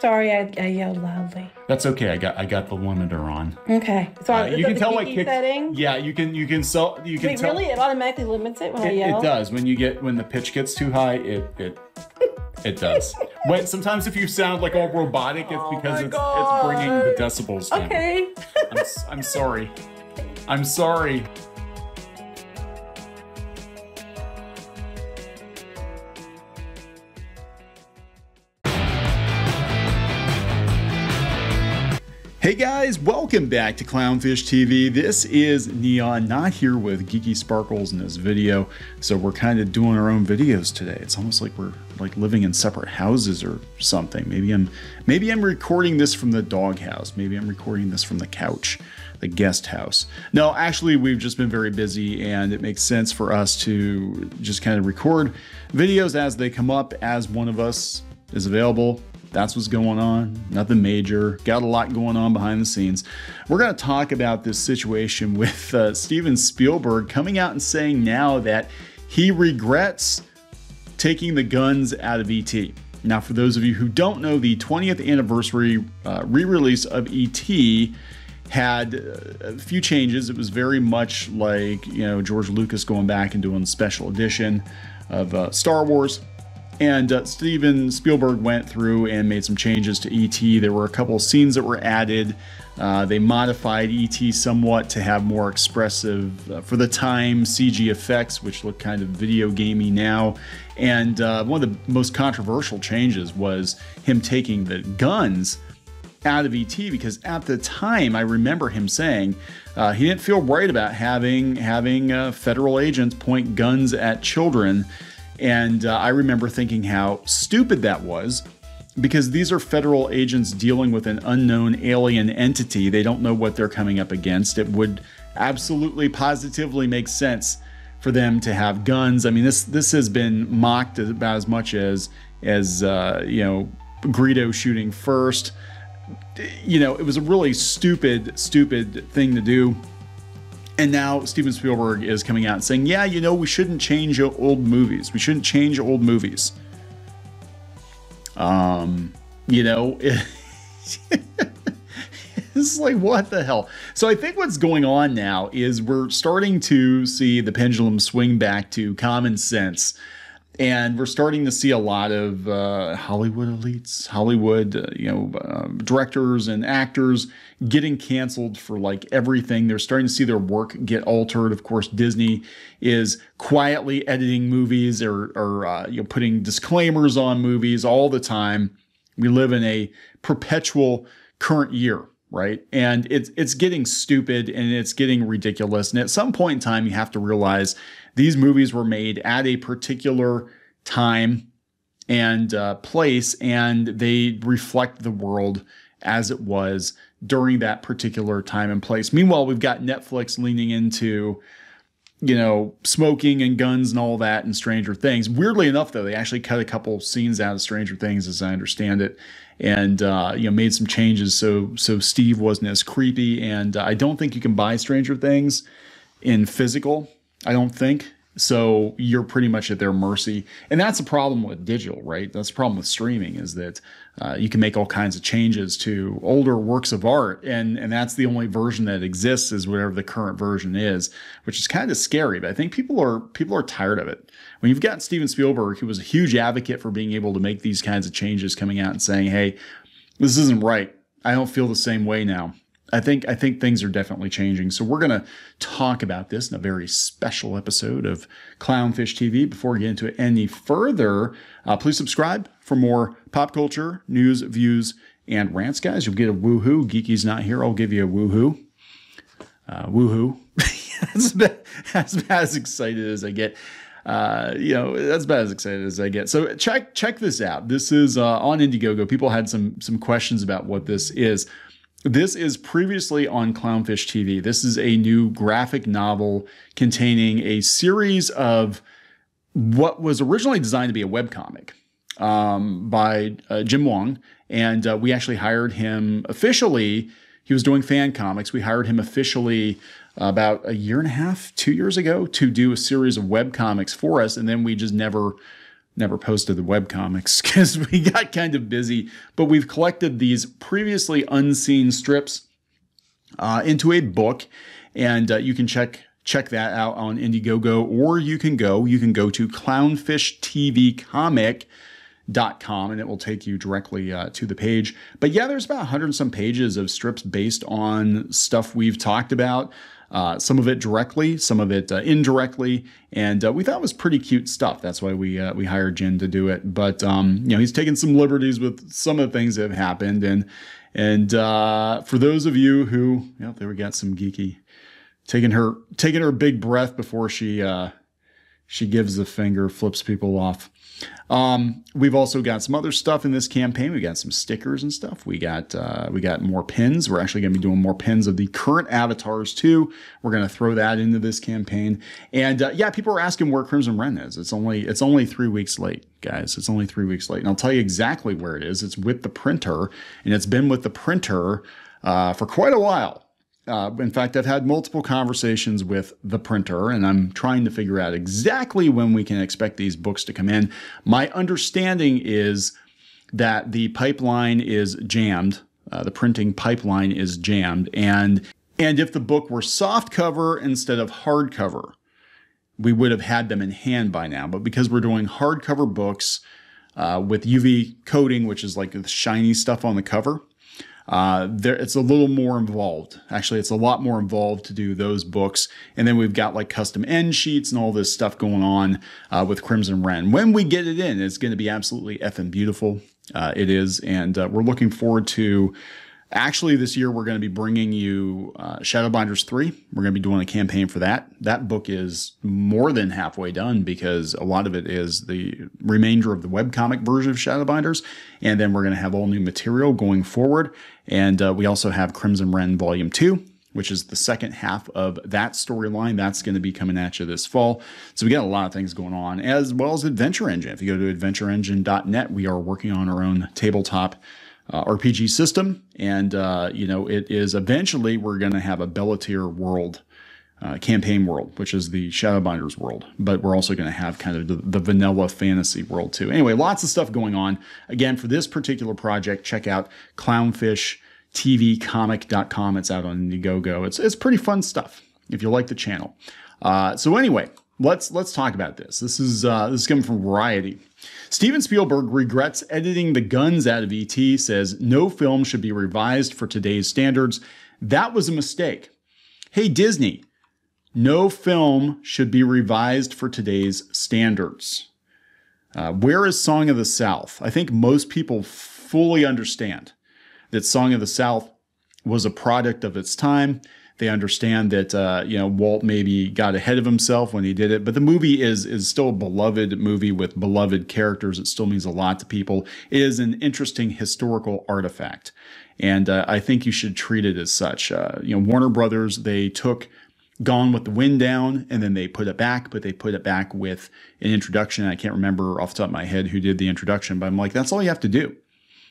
Sorry, I, I yelled loudly. That's okay. I got I got the limiter on. Okay. So Uh, you can tell my kick. setting. Yeah, you can you can sell you can Wait, tell. really? It automatically limits it when I It, yell? it does when you get when the pitch gets too high. It it it does. When sometimes if you sound like all robotic, it's because my it's it's bringing the decibels down. Okay. I'm, I'm sorry. I'm sorry. Hey guys, welcome back to Clownfish TV. This is Kneon, not here with Geeky Sparkles in this video. So we're kind of doing our own videos today. It's almost like we're like living in separate houses or something. Maybe I'm maybe I'm recording this from the doghouse. Maybe I'm recording this from the couch, the guest house. No, actually we've just been very busy and it makes sense for us to just kind of record videos as they come up as one of us is available that's what's going on. Nothing major. Got a lot going on behind the scenes. We're going to talk about this situation with uh, Steven Spielberg coming out and saying now that he regrets taking the guns out of ET. Now, for those of you who don't know, the 20th anniversary uh, re release of ET had uh, a few changes. It was very much like, you know, George Lucas going back and doing special edition of uh, Star Wars. And uh, Steven Spielberg went through and made some changes to ET. There were a couple of scenes that were added. Uh, they modified ET somewhat to have more expressive, uh, for the time, CG effects, which look kind of video gamey now. And uh, one of the most controversial changes was him taking the guns out of ET because at the time I remember him saying uh, he didn't feel right about having having uh, federal agents point guns at children. And uh, I remember thinking how stupid that was because these are federal agents dealing with an unknown alien entity. They don't know what they're coming up against. It would absolutely positively make sense for them to have guns. I mean, this this has been mocked about as much as as uh, you know Greedo shooting first. You know, it was a really stupid, stupid thing to do. And now Steven Spielberg is coming out and saying, yeah, you know, we shouldn't change old movies. We shouldn't change old movies. Um, you know, it's like, what the hell? So I think what's going on now is we're starting to see the pendulum swing back to common sense. And we're starting to see a lot of uh, Hollywood elites, Hollywood, uh, you know, uh, directors and actors getting canceled for like everything. They're starting to see their work get altered. Of course, Disney is quietly editing movies or, or uh, you know, putting disclaimers on movies all the time. We live in a perpetual current year, right? And it's it's getting stupid and it's getting ridiculous. And at some point in time, you have to realize these movies were made at a particular time and uh, place, and they reflect the world as it was during that particular time and place. Meanwhile, we've got Netflix leaning into you know, smoking and guns and all that and Stranger Things. Weirdly enough, though, they actually cut a couple scenes out of Stranger Things, as I understand it, and uh, you know, made some changes so so Steve wasn't as creepy. And uh, I don't think you can buy Stranger Things in physical. I don't think so. You're pretty much at their mercy, and that's the problem with digital, right? That's the problem with streaming is that uh, you can make all kinds of changes to older works of art, and and that's the only version that exists is whatever the current version is, which is kind of scary. But I think people are people are tired of it. When you've got Steven Spielberg, who was a huge advocate for being able to make these kinds of changes, coming out and saying, "Hey, this isn't right. I don't feel the same way now." I think I think things are definitely changing. So we're going to talk about this in a very special episode of Clownfish TV. Before we get into it any further, uh, please subscribe for more pop culture news, views, and rants, guys. You'll get a woohoo. Geeky's not here. I'll give you a woohoo. Uh, woohoo. that's, about, that's about as excited as I get. Uh, you know, that's about as excited as I get. So check check this out. This is uh, on Indiegogo. People had some some questions about what this is. This is previously on Clownfish TV. This is a new graphic novel containing a series of what was originally designed to be a webcomic um, by uh, Jim Wong. And uh, we actually hired him officially. He was doing fan comics. We hired him officially about a year and a half, two years ago to do a series of web comics for us. And then we just never never posted the webcomics because we got kind of busy. But we've collected these previously unseen strips uh, into a book, and uh, you can check check that out on Indiegogo, or you can go you can go to Clownfish TV Comic com and it will take you directly uh, to the page. But yeah, there's about 100 and some pages of strips based on stuff we've talked about. Uh, some of it directly, some of it uh, indirectly, and uh, we thought was pretty cute stuff. That's why we uh, we hired Jen to do it. But um, you know, he's taken some liberties with some of the things that have happened, and and uh, for those of you who, you know, there we got some geeky taking her taking her big breath before she uh, she gives the finger, flips people off. Um, we've also got some other stuff in this campaign. We got some stickers and stuff. We got uh, we got more pins. We're actually going to be doing more pins of the current avatars too. We're going to throw that into this campaign. And uh, yeah, people are asking where Crimson Wren is. It's only it's only three weeks late, guys. It's only three weeks late, and I'll tell you exactly where it is. It's with the printer, and it's been with the printer uh, for quite a while. Uh, in fact, I've had multiple conversations with the printer, and I'm trying to figure out exactly when we can expect these books to come in. My understanding is that the pipeline is jammed, uh, the printing pipeline is jammed, and and if the book were soft cover instead of hardcover, we would have had them in hand by now. But because we're doing hardcover books uh, with UV coating, which is like the shiny stuff on the cover, uh, there, it's a little more involved. Actually, it's a lot more involved to do those books. And then we've got like custom end sheets and all this stuff going on uh, with Crimson Wren. When we get it in, it's going to be absolutely effing beautiful. Uh, it is, and uh, we're looking forward to Actually, this year we're going to be bringing you uh, Shadowbinders 3. We're going to be doing a campaign for that. That book is more than halfway done because a lot of it is the remainder of the webcomic version of Shadowbinders. And then we're going to have all new material going forward. And uh, we also have Crimson Wren Volume 2, which is the second half of that storyline. That's going to be coming at you this fall. So we got a lot of things going on, as well as Adventure Engine. If you go to adventureengine.net, we are working on our own tabletop uh, RPG system, and uh, you know it is eventually we're going to have a Bellatir world. Uh, campaign world, which is the Shadowbinders world, but we're also going to have kind of the, the, vanilla fantasy world too. Anyway, lots of stuff going on. Again, for this particular project, check out clownfishtvcomic.com. It's out on Indiegogo. It's it's pretty fun stuff if you like the channel. Uh, so anyway, let's let's talk about this. This is uh, this is coming from Variety. Steven Spielberg regrets editing the guns out of ET, says no film should be revised for today's standards. That was a mistake. Hey, Disney, no film should be revised for today's standards. Uh, where is Song of the South? I think most people fully understand that Song of the South was a product of its time. They understand that uh, you know Walt maybe got ahead of himself when he did it, but the movie is is still a beloved movie with beloved characters. It still means a lot to people. It is an interesting historical artifact, and uh, I think you should treat it as such. Uh, you know, Warner Brothers they took Gone with the Wind down, and then they put it back, but they put it back with an introduction. I can't remember off the top of my head who did the introduction, but I'm like, that's all you have to do.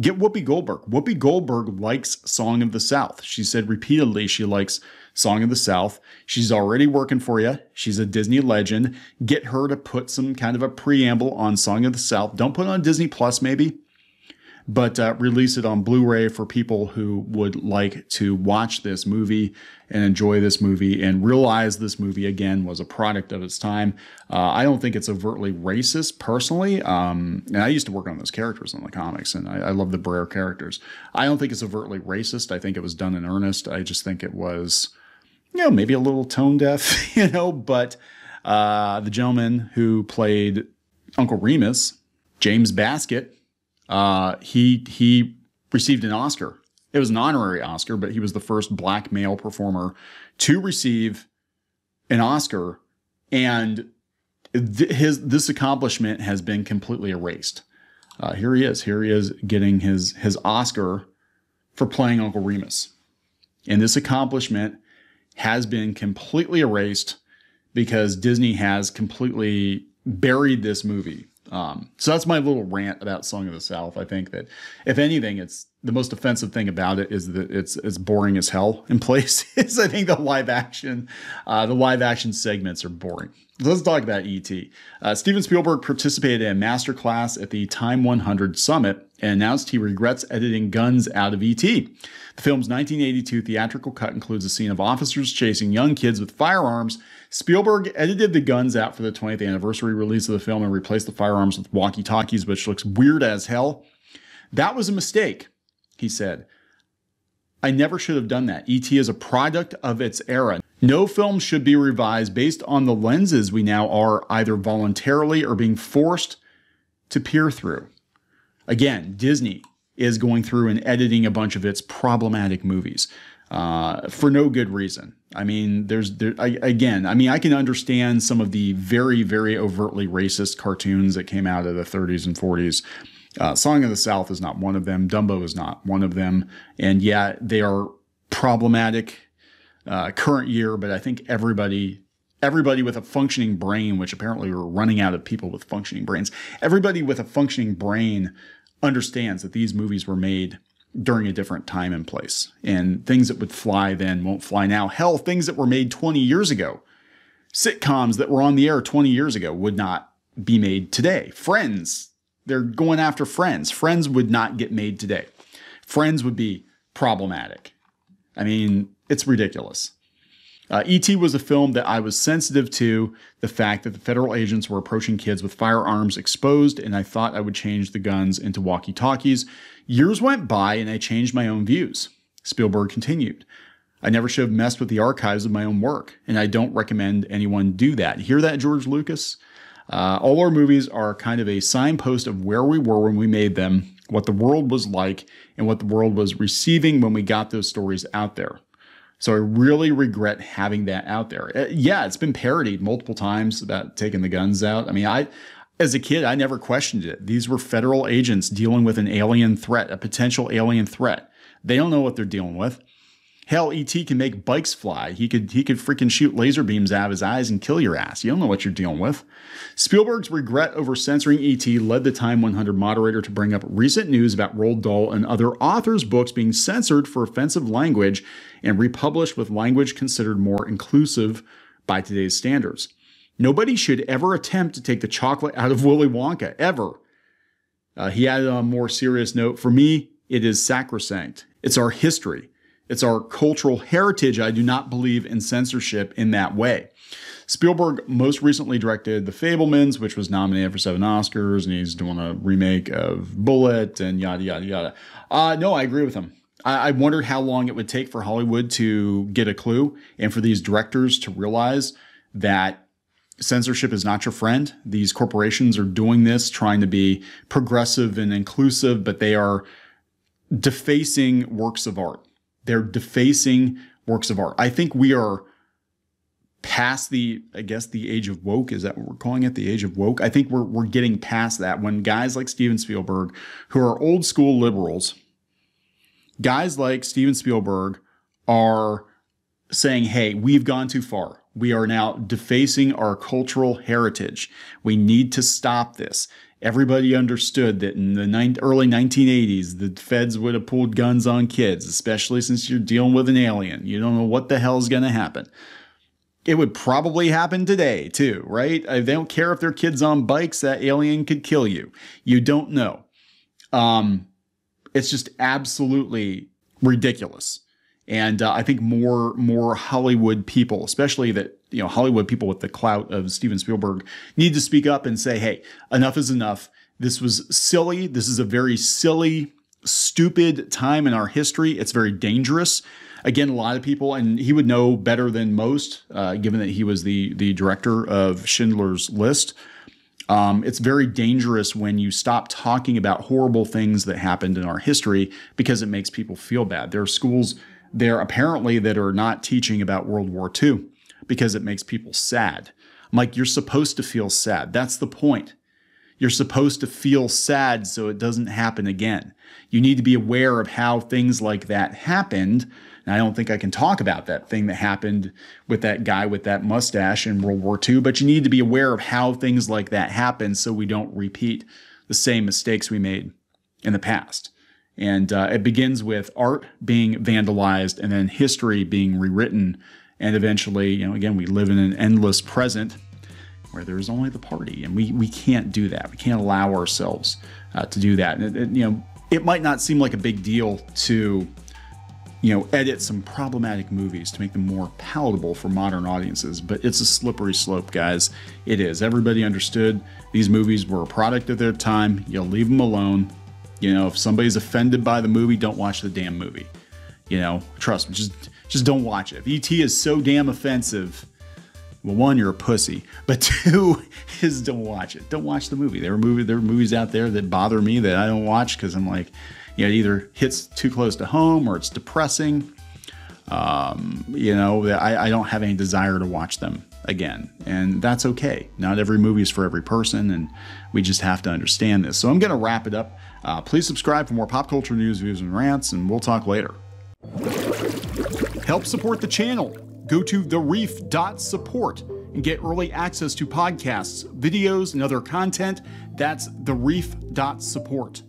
Get Whoopi Goldberg. Whoopi Goldberg likes Song of the South. She said repeatedly she likes Song of the South. She's already working for you. She's a Disney legend. Get her to put some kind of a preamble on Song of the South. Don't put on Disney Plus, maybe but uh, release it on Blu-ray for people who would like to watch this movie and enjoy this movie and realize this movie again was a product of its time. Uh, I don't think it's overtly racist personally. Um, and I used to work on those characters in the comics, and I, I love the Brer characters. I don't think it's overtly racist. I think it was done in earnest. I just think it was, you know, maybe a little tone deaf, you know. But uh, the gentleman who played Uncle Remus, James Baskett uh, he he received an Oscar. It was an honorary Oscar, but he was the first black male performer to receive an Oscar, and th- his this accomplishment has been completely erased. Uh, here he is. Here he is getting his his Oscar for playing Uncle Remus, and this accomplishment has been completely erased because Disney has completely buried this movie Um, so that's my little rant about Song of the South. I think that if anything, it's the most offensive thing about it is that it's it's boring as hell in places. I think the live action, uh, the live action segments are boring. Let's talk about ET. Uh, Steven Spielberg participated in a master class at the Time 100 Summit and announced he regrets editing guns out of ET. The film's 1982 theatrical cut includes a scene of officers chasing young kids with firearms. Spielberg edited the guns out for the 20th anniversary release of the film and replaced the firearms with walkie talkies, which looks weird as hell. That was a mistake, he said. I never should have done that. ET is a product of its era. No film should be revised based on the lenses we now are either voluntarily or being forced to peer through. Again, Disney is going through and editing a bunch of its problematic movies uh, for no good reason. I mean, there's there, I, again, I mean, I can understand some of the very, very overtly racist cartoons that came out of the 30s and 40s. Uh, Song of the South is not one of them. Dumbo is not one of them. And yet they are problematic uh, current year, but I think everybody everybody with a functioning brain, which apparently we're running out of people with functioning brains, everybody with a functioning brain understands that these movies were made during a different time and place. And things that would fly then won't fly now. Hell, things that were made 20 years ago, sitcoms that were on the air 20 years ago would not be made today. Friends, they're going after Friends. Friends would not get made today. Friends would be problematic. I mean, it's ridiculous. Uh, E.T. was a film that I was sensitive to the fact that the federal agents were approaching kids with firearms exposed, and I thought I would change the guns into walkie talkies. Years went by, and I changed my own views. Spielberg continued. I never should have messed with the archives of my own work, and I don't recommend anyone do that. Hear that, George Lucas? Uh, all our movies are kind of a signpost of where we were when we made them, what the world was like, and what the world was receiving when we got those stories out there. So I really regret having that out there. Uh, yeah, it's been parodied multiple times about taking the guns out. I mean, I as a kid, I never questioned it. These were federal agents dealing with an alien threat, a potential alien threat. They don't know what they're dealing with. Hell, ET can make bikes fly. He could he could freaking shoot laser beams out of his eyes and kill your ass. You don't know what you're dealing with. Spielberg's regret over censoring ET led the Time 100 moderator to bring up recent news about Roald Dahl and other authors' books being censored for offensive language and republished with language considered more inclusive by today's standards. Nobody should ever attempt to take the chocolate out of Willy Wonka, ever. Uh, he added on a more serious note For me, it is sacrosanct. It's our history. It's our cultural heritage. I do not believe in censorship in that way. Spielberg most recently directed The Fabelmans, which was nominated for seven Oscars, and he's doing a remake of Bullitt and yada, yada, yada. Uh, no, I agree with him. I, I wondered how long it would take for Hollywood to get a clue and for these directors to realize that censorship is not your friend. These corporations are doing this, trying to be progressive and inclusive, but they are defacing works of art. They're defacing works of art. I think we are past the, I guess, the age of woke. Is that what we're calling it? The age of woke? I think we're, we're getting past that when guys like Steven Spielberg, who are old school liberals, guys like Steven Spielberg are saying, hey, we've gone too far. We are now defacing our cultural heritage. We need to stop this. Everybody understood that in the ni- early 1980s, the feds would have pulled guns on kids, especially since you're dealing with an alien. You don't know what the hell's going to happen. It would probably happen today, too, right? They don't care if they're kids on bikes, that alien could kill you. You don't know. Um, it's just absolutely ridiculous. And uh, I think more more Hollywood people, especially that you know Hollywood people with the clout of Steven Spielberg, need to speak up and say, "Hey, enough is enough. This was silly. This is a very silly, stupid time in our history. It's very dangerous." Again, a lot of people, and he would know better than most, uh, given that he was the the director of Schindler's List. Um, it's very dangerous when you stop talking about horrible things that happened in our history because it makes people feel bad. There are schools there apparently that are not teaching about World War II because it makes people sad. I'm like, you're supposed to feel sad. That's the point. You're supposed to feel sad so it doesn't happen again. You need to be aware of how things like that happened, And I don't think I can talk about that thing that happened with that guy with that mustache in World War II, but you need to be aware of how things like that happen so we don't repeat the same mistakes we made in the past. And uh, it begins with art being vandalized and then history being rewritten. And eventually, you know, again, we live in an endless present where there's only the party. And we, we can't do that. We can't allow ourselves uh, to do that. And, it, it, you know, it might not seem like a big deal to you know, edit some problematic movies to make them more palatable for modern audiences, but it's a slippery slope, guys. It is. Everybody understood these movies were a product of their time. You leave them alone. You know, if somebody's offended by the movie, don't watch the damn movie. You know, trust me, just just don't watch it. If ET is so damn offensive, well, one, you're a pussy, but two is don't watch it. Don't watch the movie. There are movie there are movies out there that bother me that I don't watch because I'm like, you know, it either hits too close to home or it's depressing. Um, you know, I, I don't have any desire to watch them again, and that's okay. Not every movie is for every person, and we just have to understand this. So I'm going to wrap it up. Uh, please subscribe for more pop culture news, views, and rants, and we'll talk later. Help support the channel. Go to thereef.support and get early access to podcasts, videos, and other content. That's thereef.support.